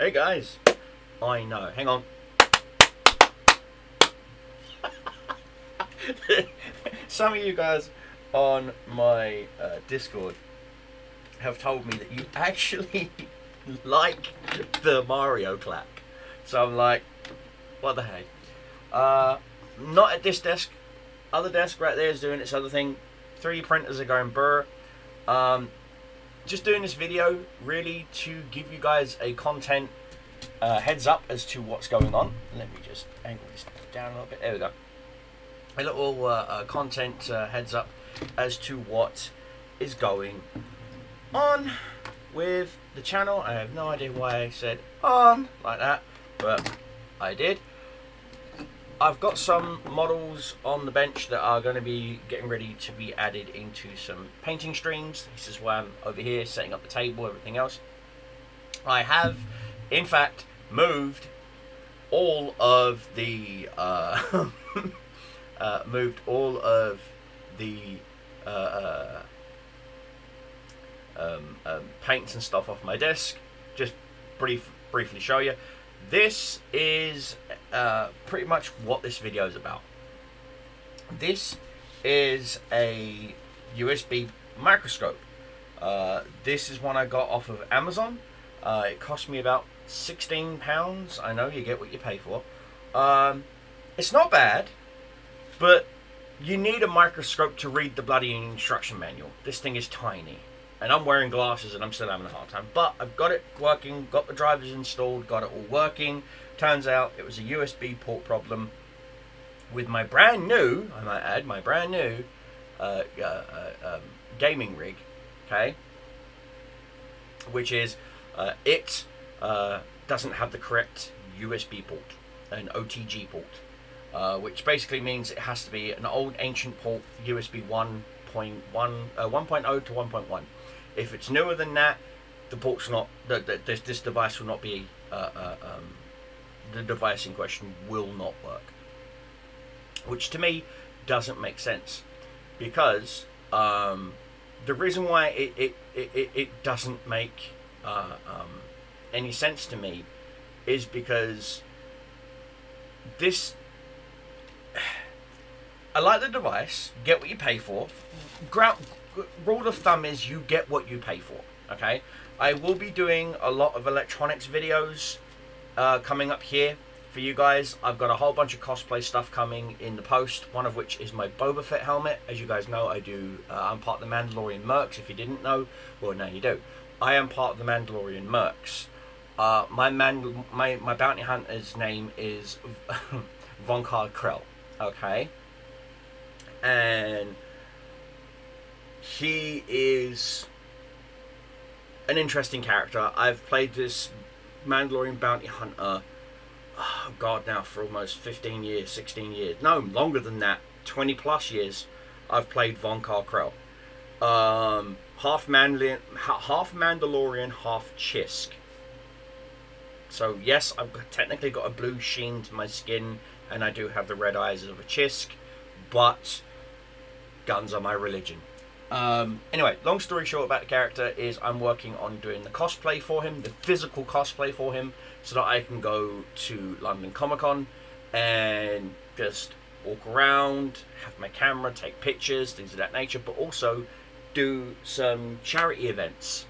Hey guys, I know. Hang on. Some of you guys on my uh, Discord have told me that you actually like the Mario clap. So I'm like, what the heck? Uh, not at this desk. Other desk right there is doing its other thing. Three printers are going burr. Um, just doing this video really to give you guys a content uh, heads up as to what's going on. Let me just angle this down a little bit. There we go. A little uh, uh, content uh, heads up as to what is going on with the channel. I have no idea why I said on like that, but I did. I've got some models on the bench that are going to be getting ready to be added into some painting streams. This is why I'm over here setting up the table, everything else. I have, in fact, moved all of the uh, uh, moved all of the uh, uh, um, um, paints and stuff off my desk. Just brief, briefly show you. This is uh, pretty much what this video is about. This is a USB microscope. Uh, this is one I got off of Amazon. Uh, it cost me about 16 pounds. I know you get what you pay for. Um, it's not bad, but you need a microscope to read the bloody instruction manual. This thing is tiny. And I'm wearing glasses and I'm still having a hard time. But I've got it working, got the drivers installed, got it all working. Turns out it was a USB port problem with my brand new, I might add, my brand new uh, uh, uh, um, gaming rig, okay? Which is, uh, it uh, doesn't have the correct USB port, an OTG port. Uh, which basically means it has to be an old ancient port USB 1.1, uh, 1.0 to 1.1. If it's newer than that, the port's not. The, the, this this device will not be. Um, the device in question will not work. Which to me doesn't make sense, because um, the reason why it it, it, it doesn't make uh, um, any sense to me is because this I like the device. Get what you pay for. Ground, rule of thumb is you get what you pay for. Okay. I will be doing a lot of electronics videos uh, coming up here for you guys. I've got a whole bunch of cosplay stuff coming in the post. One of which is my Boba Fett helmet. As you guys know, I do. Uh, I'm part of the Mandalorian Mercs. If you didn't know, well now you do. I am part of the Mandalorian Mercs. Uh, my man, my my bounty hunter's name is Von Card Krell. Okay and he is an interesting character. I've played this Mandalorian bounty hunter, oh god, now for almost 15 years, 16 years, no, longer than that, 20 plus years. I've played Von Krell. Um, half Mandalorian, half Mandalorian, half Chiss. So yes, I've technically got a blue sheen to my skin, and I do have the red eyes of a Chiss, but guns are my religion. Um, anyway, long story short about the character is I'm working on doing the cosplay for him, the physical cosplay for him, so that I can go to London Comic Con and just walk around, have my camera, take pictures, things of that nature, but also do some charity events.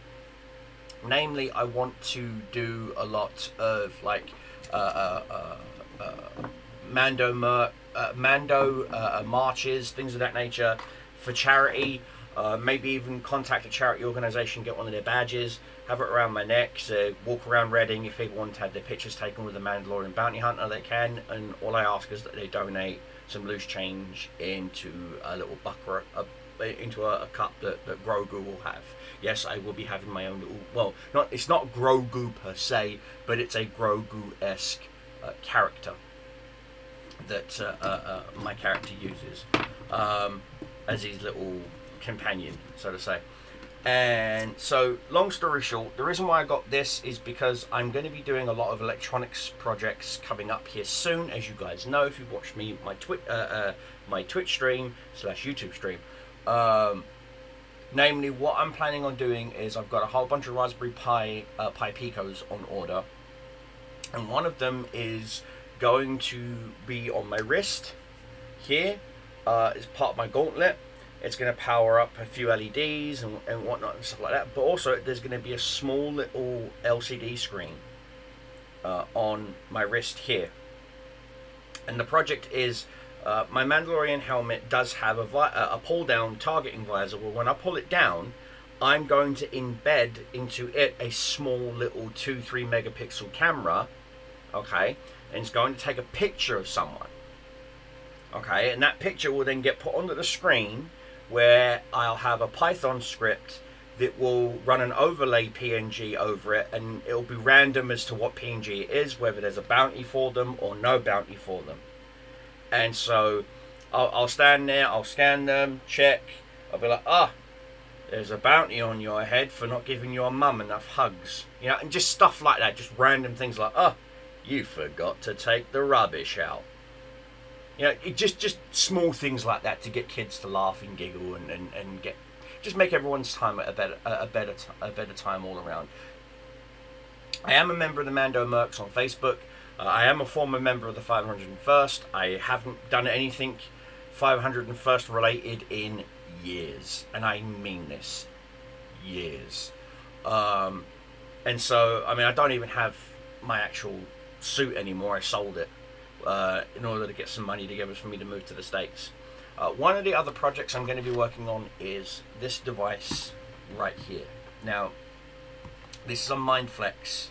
Namely, I want to do a lot of like uh, uh, uh, uh Mando uh, Mando uh, marches, things of that nature, for charity. Uh, maybe even contact a charity organisation, get one of their badges, have it around my neck, so walk around Reading. If people want to have their pictures taken with the Mandalorian bounty hunter, they can. And all I ask is that they donate some loose change into a little bucket, into a, a, cup that, that Grogu will have. Yes, I will be having my own little. Well, not it's not Grogu per se, but it's a Grogu-esque uh, character that uh, uh, uh, my character uses um, as his little companion, so to say. And so, long story short, the reason why I got this is because I'm going to be doing a lot of electronics projects coming up here soon, as you guys know if you've watched me my Twitch uh, uh, my Twitch stream slash YouTube stream. Um, namely, what I'm planning on doing is I've got a whole bunch of Raspberry Pi uh, Pi Picos on order and one of them is going to be on my wrist here uh, as part of my gauntlet. It's going to power up a few LEDs and, and whatnot and stuff like that. But also, there's going to be a small little LCD screen uh, on my wrist here. And the project is uh, my Mandalorian helmet does have a, vi- a pull down targeting visor. Well, when I pull it down, I'm going to embed into it a small little 2 3 megapixel camera. Okay, and it's going to take a picture of someone. Okay, and that picture will then get put onto the screen where I'll have a Python script that will run an overlay PNG over it and it'll be random as to what PNG is, whether there's a bounty for them or no bounty for them. And so I'll, I'll stand there, I'll scan them, check, I'll be like, ah, there's a bounty on your head for not giving your mum enough hugs. You know, and just stuff like that, just random things like, oh, you forgot to take the rubbish out. You know, it just just small things like that to get kids to laugh and giggle and, and, and get just make everyone's time a better a better a better time all around. I am a member of the Mando Mercs on Facebook. Uh, I am a former member of the 501st. I haven't done anything 501st related in years, and I mean this, years. Um, and so, I mean, I don't even have my actual suit anymore. I sold it uh, in order to get some money together for me to move to the States. Uh, one of the other projects I'm going to be working on is this device right here. Now, this is a MindFlex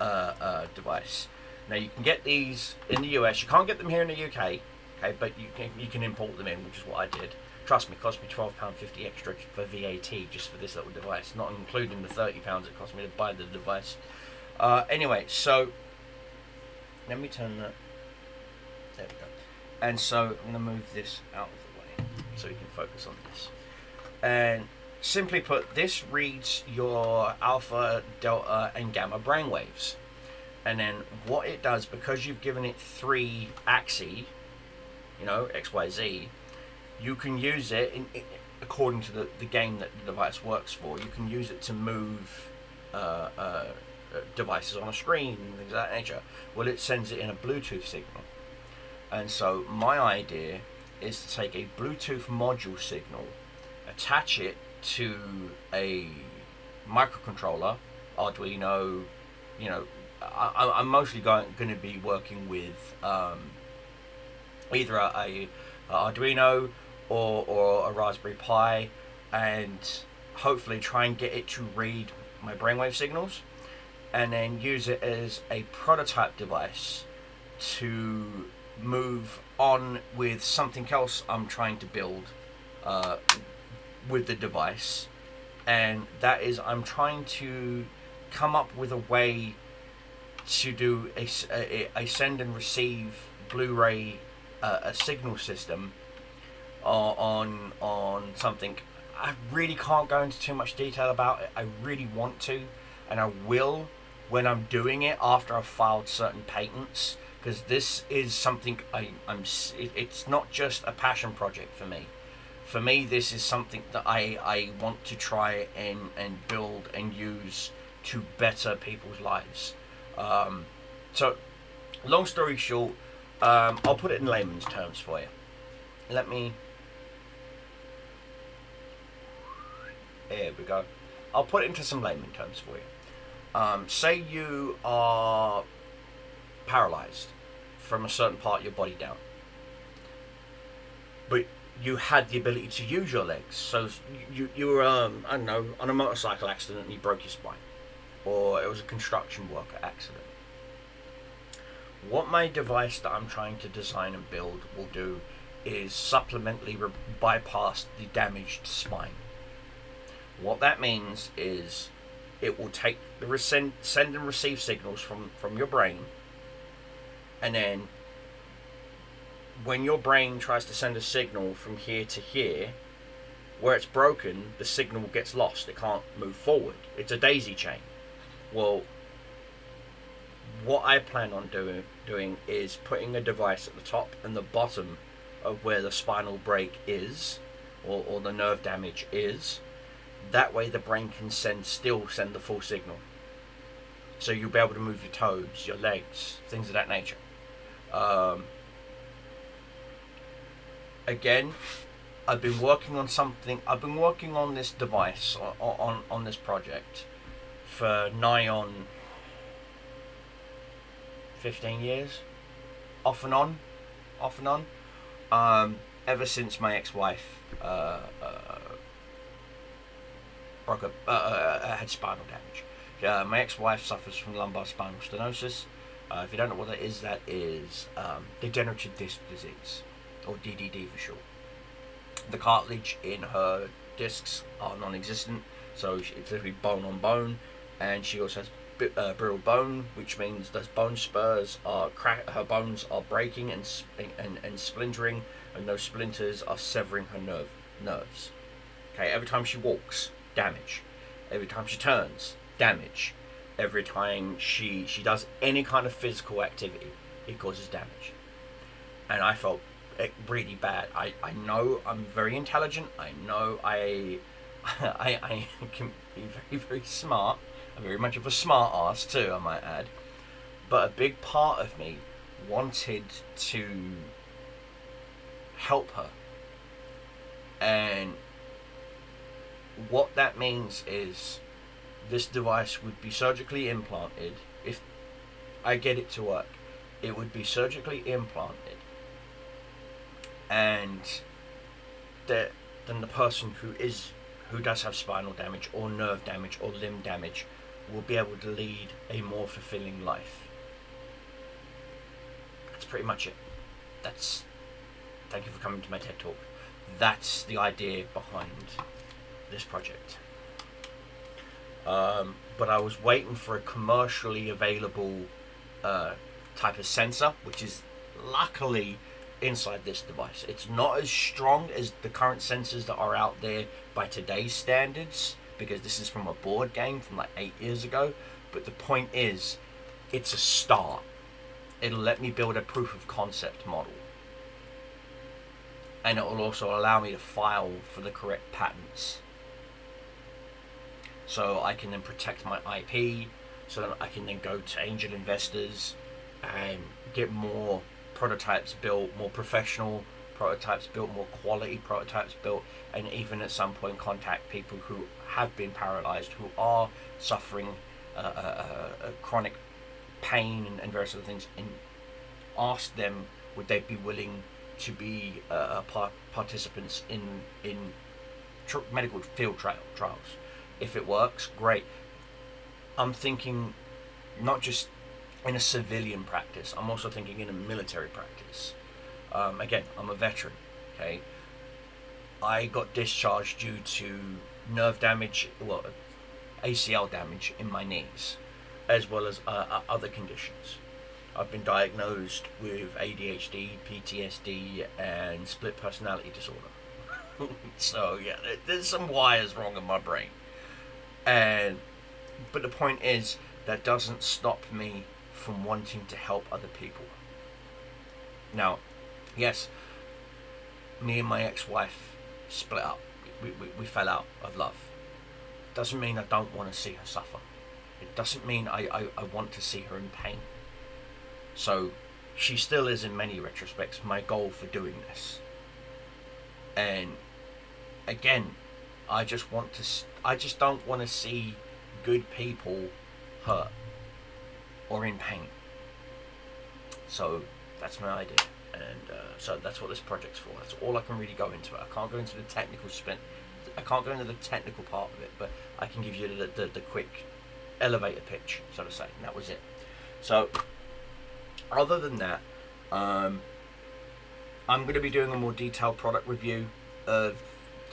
uh, uh, device. Now, you can get these in the US. You can't get them here in the UK, okay, but you can, you can import them in, which is what I did. Trust me, it cost me £12.50 extra for VAT just for this little device, not including the £30 it cost me to buy the device. Uh, anyway, so let me turn that. There we go. And so I'm going to move this out of the way so we can focus on this. And simply put, this reads your alpha, delta, and gamma brainwaves. And then what it does, because you've given it three axes, you know, X, Y, Z, you can use it in, in, according to the, the game that the device works for. You can use it to move uh, uh, devices on a screen and things of that nature. Well, it sends it in a Bluetooth signal. And so my idea is to take a Bluetooth module signal, attach it to a microcontroller, Arduino, you know, I, am mostly going, going to be working with um, either a, a, Arduino or, or a Raspberry Pi and hopefully try and get it to read my brainwave signals and then use it as a prototype device to move on with something else I'm trying to build uh, with the device and that is I'm trying to come up with a way to do a, a, a send and receive Blu-ray uh, a signal system on on something. I really can't go into too much detail about it. I really want to, and I will when I'm doing it after I've filed certain patents. Because this is something I, I'm. It, it's not just a passion project for me. For me, this is something that I, I want to try and, and build and use to better people's lives. Um, so, long story short, um, I'll put it in layman's terms for you. Let me Here we go. I'll put it into some layman terms for you. Um, say you are paralyzed from a certain part of your body down, but you had the ability to use your legs. So you you were um, I don't know on a motorcycle accident and you broke your spine, or it was a construction worker accident. What my device that I'm trying to design and build will do is supplementally bypass the damaged spine. What that means is it will take the send, send and receive signals from, from your brain, and then when your brain tries to send a signal from here to here, where it's broken, the signal gets lost. It can't move forward. It's a daisy chain. Well, what I plan on doing doing is putting a device at the top and the bottom of where the spinal break is, or, or the nerve damage is, that way the brain can send still send the full signal. so you'll be able to move your toes, your legs, things of that nature. Um, again, I've been working on something. I've been working on this device on on, on this project for nigh on fifteen years, off and on, off and on. Um, ever since my ex-wife uh, uh, broke up, uh, uh, had spinal damage. My ex-wife suffers from lumbar spinal stenosis. Uh, if you don't know what that is, that is um, degenerative disc disease, or DDD for short. The cartilage in her discs are non-existent, so it's literally bone on bone, and she also has uh, brittle bone, which means those bone spurs are crack. Her bones are breaking and and and splintering, and those splinters are severing her nerve nerves. Okay, every time she walks, damage. Every time she turns, damage. Every time she she does any kind of physical activity, it causes damage. And I felt eh, really bad. I, I know I'm very intelligent. I know I I, I can be very very smart. I'm very much of a smart ass too, I might add. But a big part of me wanted to help her. And what that means is this device would be surgically implanted if I get it to work. It would be surgically implanted, and the, then the person who is who does have spinal damage or nerve damage or limb damage will be able to lead a more fulfilling life. That's pretty much it. That's thank you for coming to my TED talk. That's the idea behind this project. Um, but I was waiting for a commercially available uh, type of sensor, which is luckily inside this device. It's not as strong as the current sensors that are out there by today's standards, because this is from a board game from like eight years ago. But the point is, it's a start. It'll let me build a proof of concept model. And it will also allow me to file for the correct patents so I can then protect my IP so that I can then go to angel investors and get more prototypes built, more professional prototypes built, more quality prototypes built, and even at some point contact people who have been paralyzed, who are suffering uh, uh, uh, chronic pain and, and, various other things, and ask them would they be willing to be uh, participants in in medical field trial trials if it works, great. I'm thinking not just in a civilian practice, I'm also thinking in a military practice. Um, again, I'm a veteran, okay? I got discharged due to nerve damage, well, ACL damage in my knees, as well as uh, uh other conditions. I've been diagnosed with ADHD, PTSD, and split personality disorder. so, yeah, there's some wires wrong in my brain. And but the point is that doesn't stop me from wanting to help other people. Now, yes, me and my ex-wife split up. We, we, we fell out of love. Doesn't mean I don't want to see her suffer. It doesn't mean I, I, I want to see her in pain. So she still is in many retrospects my goal for doing this. And again, I just want to. I just don't want to see good people hurt or in pain. So that's my idea, and uh, so that's what this project's for. That's all I can really go into. I can't go into the technical spin. I can't go into the technical part of it, but I can give you the, the, the quick elevator pitch, so to say, and that was it. So, other than that, um, I'm going to be doing a more detailed product review of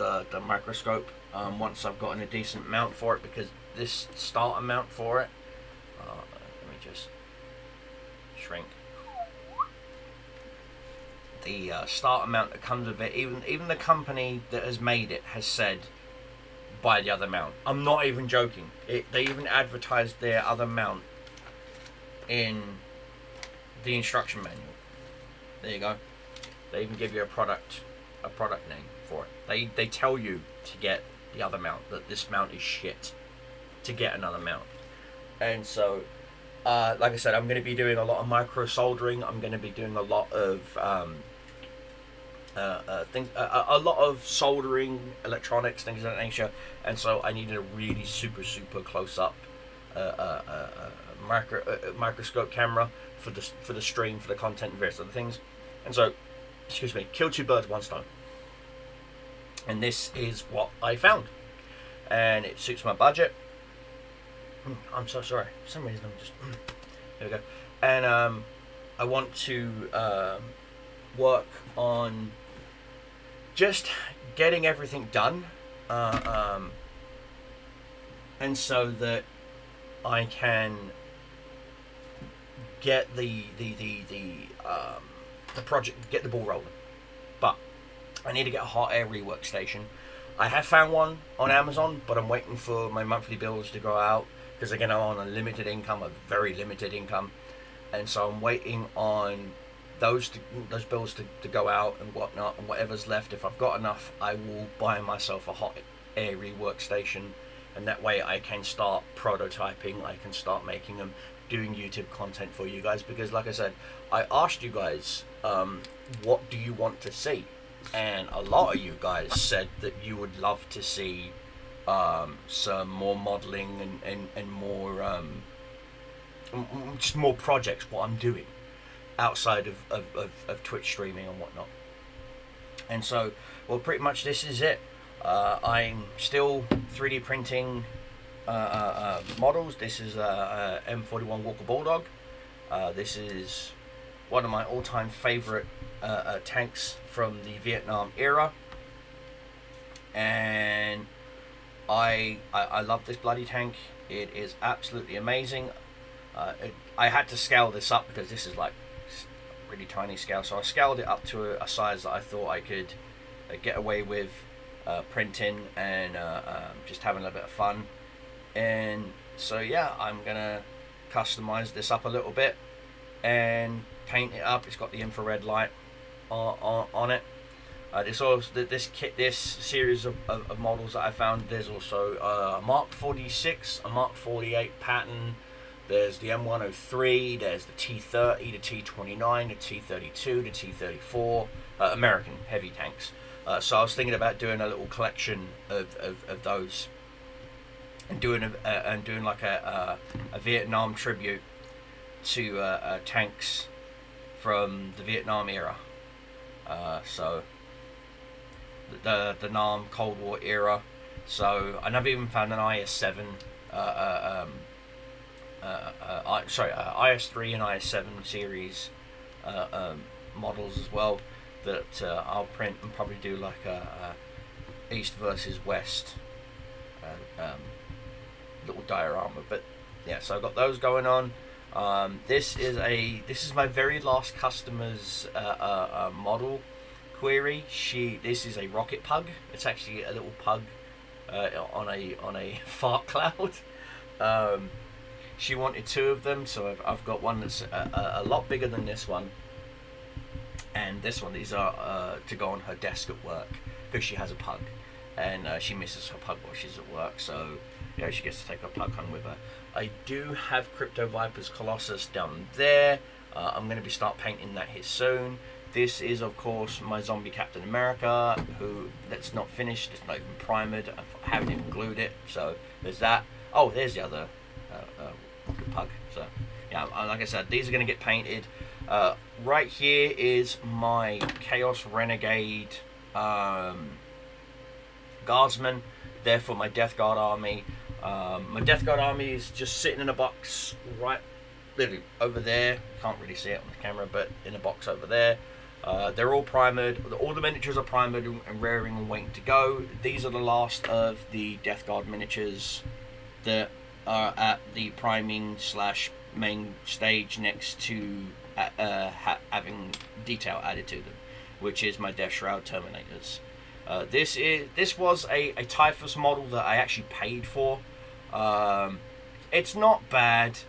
the, the microscope um, once I've gotten a decent mount for it because this starter mount for it uh, let me just shrink. The uh, starter mount that comes with it even even the company that has made it has said buy the other mount. I'm not even joking. It, they even advertised their other mount in the instruction manual. There you go. They even give you a product a product name for it. They they tell you to get the other mount that this mount is shit to get another mount. and so uh, like I said, I'm going to be doing a lot of micro soldering. I'm going to be doing a lot of um, uh, uh, things, uh, a lot of soldering, electronics, things of that nature. And so I needed a really super super close up uh, uh, uh, micro, microscope camera for the for the stream for the content and various other things. And so, excuse me, kill two birds one stone. And this is what I found, and it suits my budget Mm, I'm so sorry. For some reason, I'm just. Mm, there we go. And um, I want to um, work on just getting everything done. Uh, um, and so that I can get the the the the um, the project get the ball rolling. I need to get a hot air rework station. I have found one on Amazon, but I'm waiting for my monthly bills to go out because again I'm on a limited income, a very limited income, and so I'm waiting on those to, those bills to, to go out and whatnot, and whatever's left. If I've got enough, I will buy myself a hot air rework station, and that way I can start prototyping. I can start making them, doing YouTube content for you guys. Because like I said, I asked you guys, um, what do you want to see? And a lot of you guys said that you would love to see um, some more modeling and, and, and more um, just more projects what I'm doing outside of, of, of, of, Twitch streaming and whatnot. And so, well, pretty much this is it. Uh, I'm still 3D printing uh, uh, uh, models. This is a, a M41 Walker Bulldog. Uh, this is one of my all-time favorite uh, tanks from the Vietnam era. And I, I, I love this bloody tank. It is absolutely amazing. Uh, it, I had to scale this up because this is like really tiny scale. So I scaled it up to a, a size that I thought I could uh, get away with uh, printing and uh, um, just having a little bit of fun. And so yeah, I'm gonna customize this up a little bit and paint it up. It's got the infrared light on, on, on it. Uh, there's also this kit, this series of, of, of, models that I found. There's also uh, a Mark 46, a Mark 48 Patton. There's the M103. There's the T30, the T29, the T32, the T34. Uh, American heavy tanks. Uh, so I was thinking about doing a little collection of, of, of those, and doing a, and doing like a, a, a Vietnam tribute to uh, uh, tanks from the Vietnam era. So the the Nam Cold War era. So I never even found an IS-7. Uh, uh, um, uh, uh sorry, uh, IS-3 and IS-7 series uh, um, models as well that I'll print and probably do like a, a East versus West um, little diorama. But yeah, so I've got those going on. Um, this is a this is my very last customer's model query. She this is a rocket pug. It's actually a little pug uh, on a on a fart cloud. Um, she wanted two of them, so I've, I've got one that's a, a, a, lot bigger than this one, and this one. These are uh, to go on her desk at work because she has a pug, and uh, she misses her pug while she's at work. So yeah, she gets to take her pug home with her. I do have Crypto Vipers Colossus down there. Uh, I'm going to be start painting that here soon. This is, of course, my zombie Captain America, who that's not finished. It's not even primed. I haven't even glued it. So there's that. Oh, there's the other uh, uh, pug. So yeah, like I said, these are going to get painted. Uh, right here is my Chaos Renegade um, Guardsman. Therefore, my Death Guard army. Um, my Death Guard army is just sitting in a box right literally over there. Can't really see it on the camera, but in a box over there. Uh, they're all primed. All the miniatures are primed and raring and waiting to go. These are the last of the Death Guard miniatures that are at the priming slash main stage next to uh, uh, ha having detail added to them, which is my Death Shroud Terminators. Uh, this is this was a, a Typhus model that I actually paid for. Um, it's not bad,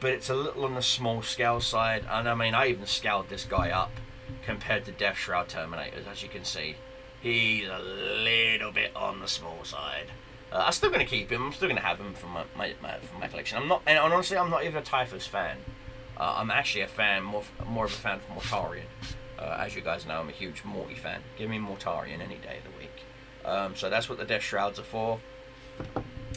but it's a little on the small scale side. And I mean, I even scaled this guy up compared to Death Shroud Terminators. As you can see, he's a little bit on the small side. Uh, I'm still going to keep him. I'm still going to have him for my, my, my, for my collection. I'm not, and honestly, I'm not even a Typhus fan. Uh, I'm actually a fan, more more of a fan of Mortarion. Uh, as you guys know, I'm a huge Morty fan. Give me Mortarion any day of the week. Um, so that's what the Death Shrouds are for.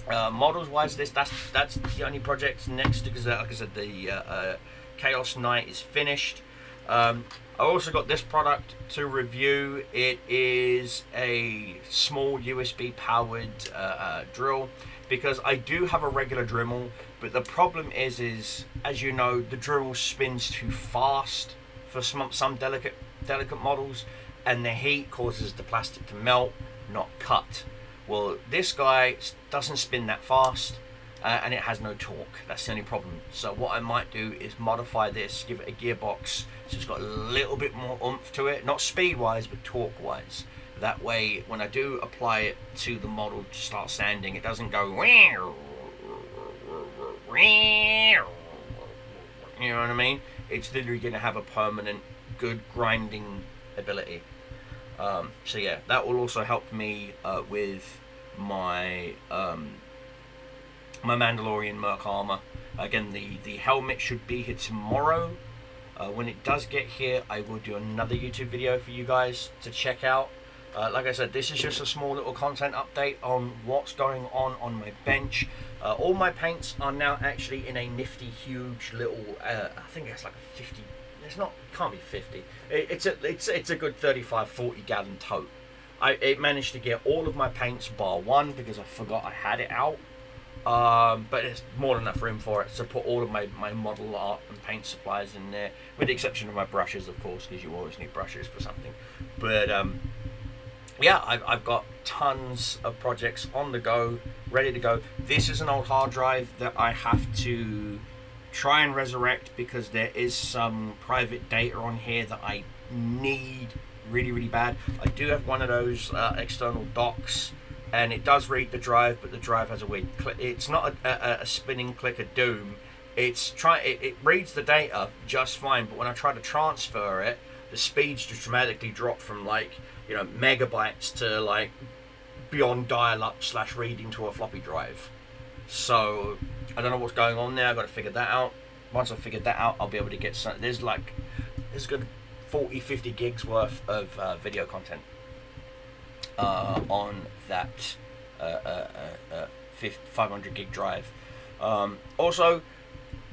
Uh, models wise, this that's that's the only project next because, like I said, the uh, uh, Chaos Knight is finished. Um, I also got this product to review. It is a small USB powered uh, uh, drill because I do have a regular Dremel, but the problem is, is as you know, the Dremel spins too fast for some some delicate delicate models, and the heat causes the plastic to melt, not cut. Well, this guy doesn't spin that fast. Uh, and it has no torque. That's the only problem. So what I might do is modify this, give it a gearbox, so it's got a little bit more oomph to it, not speed-wise, but torque-wise. That way, when I do apply it to the model to start sanding, it doesn't go. You know what I mean? It's literally going to have a permanent, good grinding ability. Um, so yeah, that will also help me uh, with my um, my Mandalorian Merc armor. Again, the the helmet should be here tomorrow. Uh, when it does get here, I will do another YouTube video for you guys to check out. Uh, like I said, this is just a small little content update on what's going on on my bench. Uh, all my paints are now actually in a nifty, huge little. Uh, I think it's like a 50 it's not can't be 50 it, it's a it's it's a good 35 40 gallon tote. I it managed to get all of my paints bar one because I forgot I had it out. Um, but it's more than enough room for it to put all of my, my model art and paint supplies in there with the exception of my brushes of course because you always need brushes for something. But um, yeah I've, I've got tons of projects on the go ready to go this is an old hard drive that I have to try and resurrect because there is some private data on here that I need really really bad. I do have one of those uh, external docks and it does read the drive but the drive has a weird click. It's not a, a, a spinning click of doom. It's try it, it reads the data just fine but when I try to transfer it the speeds just dramatically drop from like you know megabytes to like beyond dial-up slash reading to a floppy drive. So I don't know what's going on there. I've got to figure that out. Once I've figured that out, I'll be able to get some. There's like, there's good 40, 50 gigs worth of uh, video content uh, on that uh, uh, uh, uh 500 gig drive. Um, also,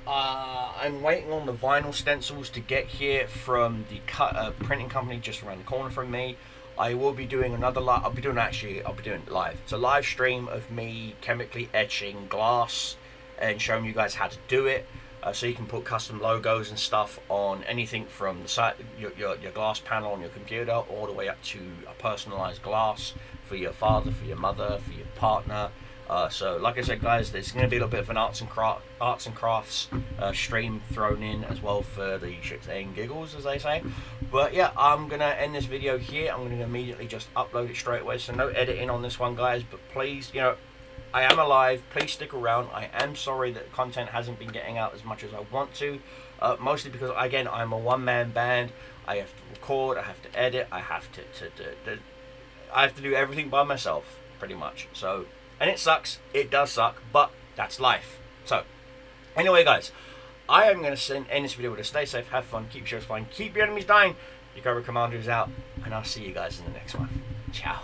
I'm waiting on the vinyl stencils to get here from the cut, printing company just around the corner from me. I will be doing another live. I'll be doing actually. I'll be doing it live. It's a live stream of me chemically etching glass and showing you guys how to do it. Uh, so you can put custom logos and stuff on anything from the site, your, your, your glass panel on your computer all the way up to a personalized glass for your father, for your mother, for your partner. Uh, so, like I said, guys, there's going to be a little bit of an arts and craft, arts and crafts uh, stream thrown in as well for the shits and giggles, as they say. But yeah, I'm going to end this video here. I'm going to immediately just upload it straight away. So no editing on this one, guys. But please, you know, I am alive. Please stick around. I am sorry that content hasn't been getting out as much as I want to. Uh, mostly because, again, I'm a one-man band. I have to record. I have to edit. I have to, to, to, to, I have to do everything by myself, pretty much. So, and it sucks. It does suck, but that's life. So, anyway, guys, I am going to end this video with a stay safe, have fun, keep your shows fine, keep your enemies dying. Your Cobra Commander is out, and I'll see you guys in the next one. Ciao.